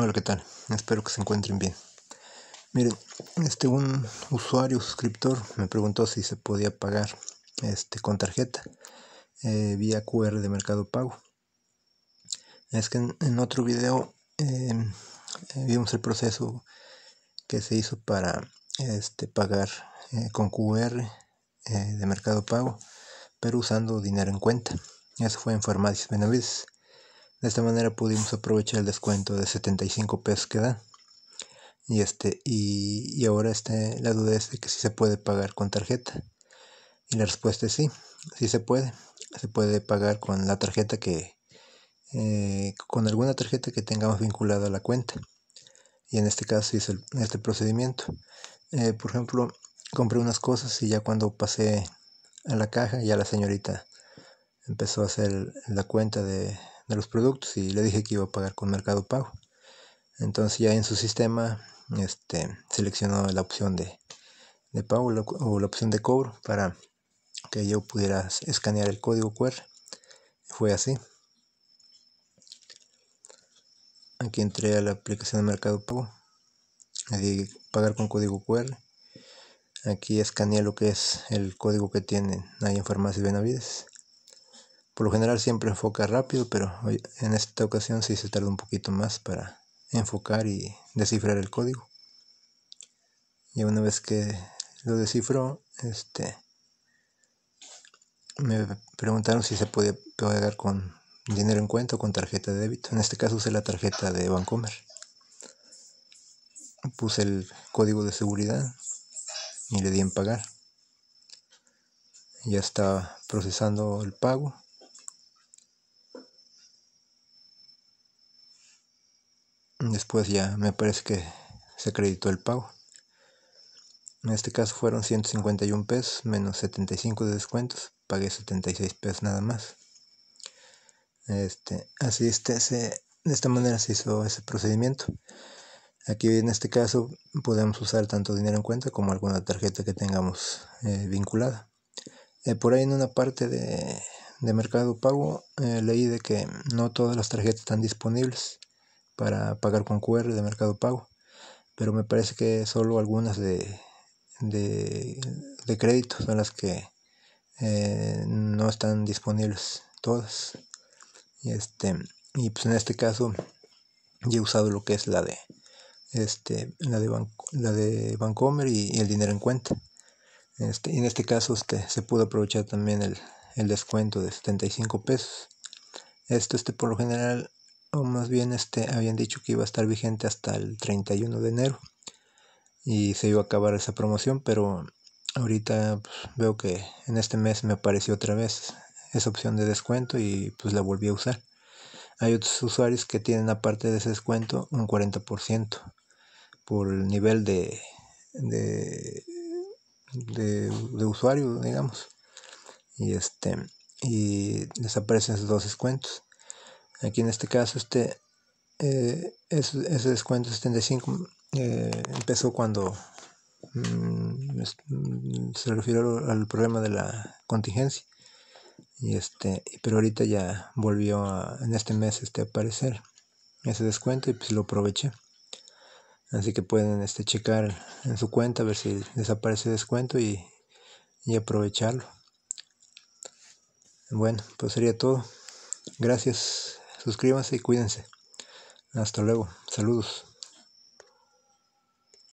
Hola, ¿qué tal? Espero que se encuentren bien. Miren, este un usuario suscriptor me preguntó si se podía pagar este con tarjeta eh, vía QR de Mercado Pago. Es que en, otro video em, eh, vimos el proceso que se hizo para este pagar eh, con QR de Mercado Pago, pero usando dinero en cuenta. Eso fue en Farmacias Benavides. De esta manera pudimos aprovechar el descuento de 75 pesos que dan. Y este, y, ahora este, la duda es de que si se puede pagar con tarjeta. Y la respuesta es sí, sí se puede. Se puede pagar con la tarjeta que, eh, con alguna tarjeta que tengamos vinculada a la cuenta. Y en este caso hice este procedimiento. Eh, por ejemplo, compré unas cosas y ya cuando pasé a la caja, ya la señorita empezó a hacer la cuenta de, de los productos y le dije que iba a pagar con Mercado Pago. Entonces ya en su sistema este, seleccionó la opción de, de pago o la opción de cobro para que yo pudiera escanear el código QR. Fue así. Aquí entré a la aplicación de Mercado Pago. Le pagar con código QR. Aquí escaneé lo que es el código que tienen ahí en Farmacia Benavides. Por lo general siempre enfoca rápido, pero en esta ocasión sí se tarda un poquito más para enfocar y descifrar el código. Y una vez que lo descifró, este me preguntaron si se podía pagar con dinero en cuenta o con tarjeta de débito. En este caso usé la tarjeta de Bancomer. Puse el código de seguridad y le di en pagar. Ya está procesando el pago. Después ya me parece que se acreditó el pago. En este caso fueron 151 pesos menos 75 de descuentos. Pagué 76 pesos nada más. Este, así este, de esta manera se hizo ese procedimiento. Aquí en este caso podemos usar tanto dinero en cuenta como alguna tarjeta que tengamos eh, vinculada. Eh, por ahí en una parte de, de Mercado Pago eh, leí de que no todas las tarjetas están disponibles para pagar con QR de Mercado Pago, pero me parece que solo algunas de, de, crédito son las que eh, no están disponibles todas. Y este, y pues en este caso yo he usado lo que es la de este, la de, la de Bancomer y, el dinero en cuenta. Este, y en este caso este, se pudo aprovechar también el, el descuento de 75 pesos. Esto este, por lo general o más bien este, habían dicho que iba a estar vigente hasta el 31 de enero y se iba a acabar esa promoción, pero ahorita pues, veo que en este mes me apareció otra vez esa opción de descuento y pues la volví a usar. Hay otros usuarios que tienen aparte de ese descuento un 40% por el nivel de, de, de, usuario, digamos. Y este y desaparecen esos dos descuentos. Aquí en este caso este eh, ese, descuento 75 eh, empezó cuando mm, mm, se refirió al problema de la contingencia. Y este pero ahorita ya volvió a, en este mes este aparecer ese descuento y pues lo aproveché. Así que pueden este checar en su cuenta a ver si desaparece descuento y aprovecharlo. Bueno pues sería todo. Gracias suscríbanse y cuídense. Hasta luego. Saludos.